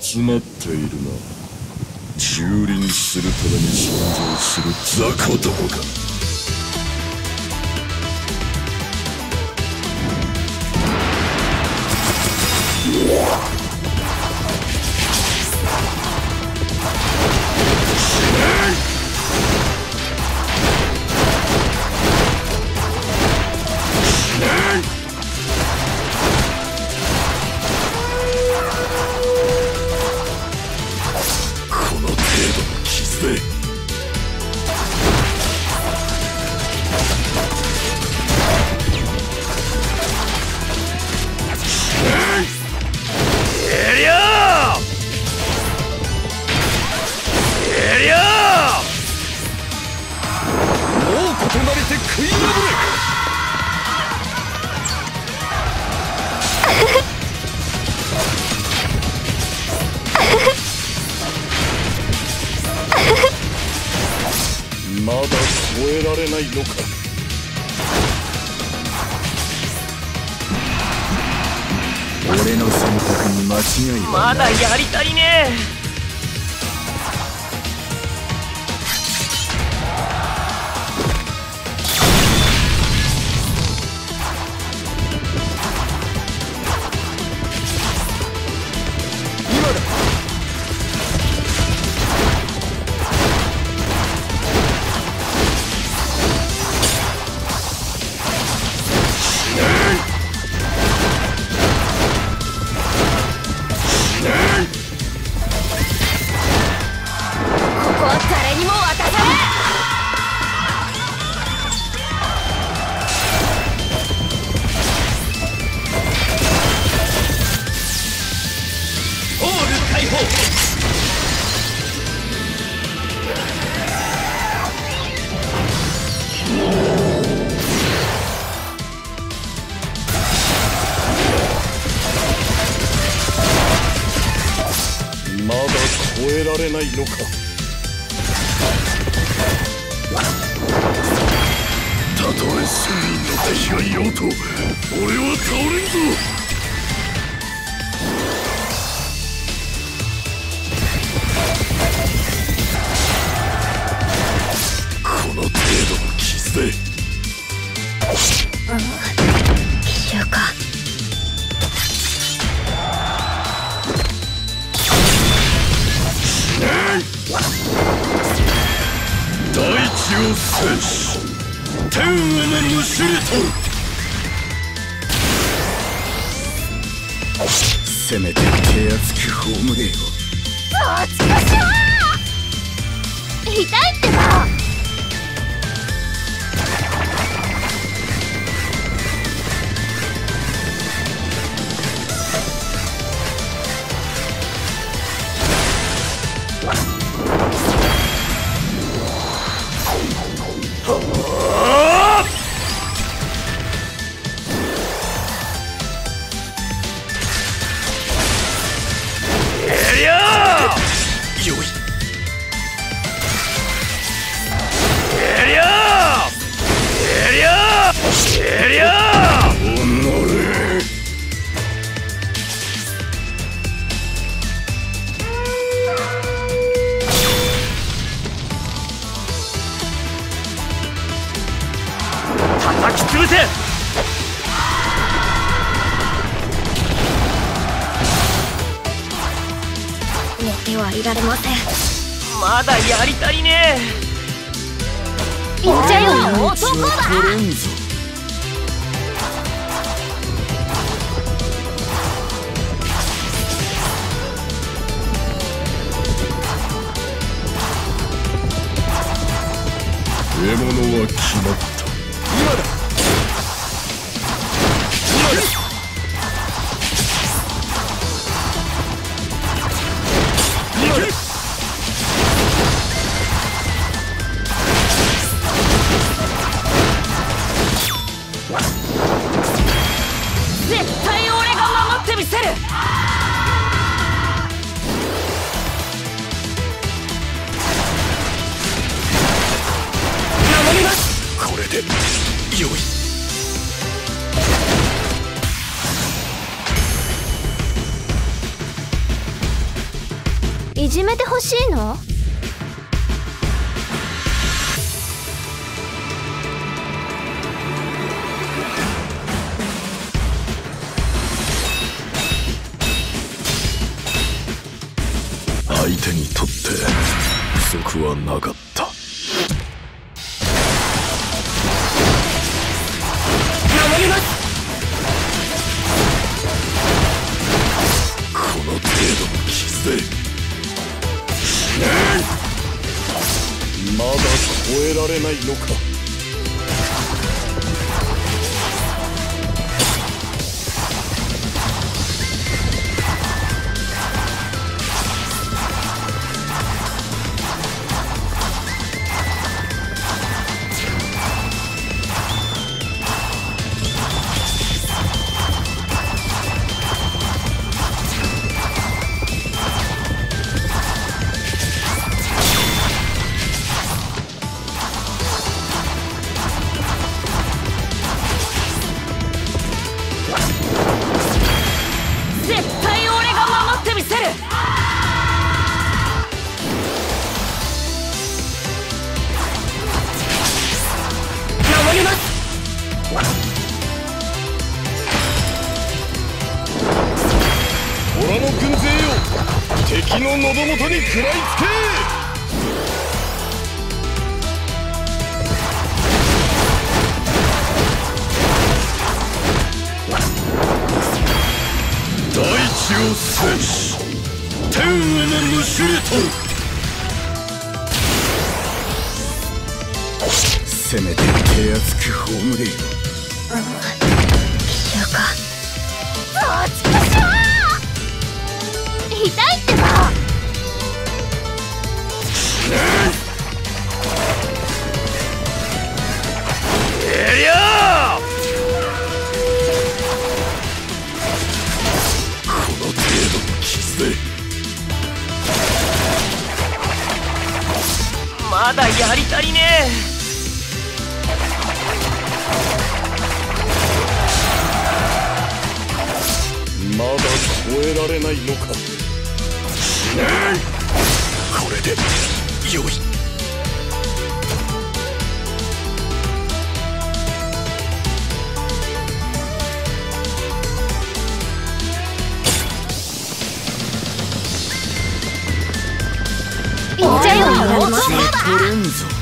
集まっているな。蹂躙するために存在する雑魚どもかえられないのか。俺の選択に間違いはまだやりたいね。こ超えられないのか。たとえ千人の敵がいようと俺は倒れんぞ。を制し天をもむしりと。せめて手厚く葬れよ。あちかしは。痛いってば。叩き潰せ。寝てはいられません。まだやりたいね忍者よ。り男命はだこれでよいじめてほしいの？手にとって不足はなかった。守ります。この程度の傷で。まだ超えられないのか喉元に食らいつけ。大地を制し天へのむしり取るせめて手厚く葬れ。よそうちくしょ痛い。まだやり足りねまだ超えられないのか。これで良い。言っちゃえば取れんぞ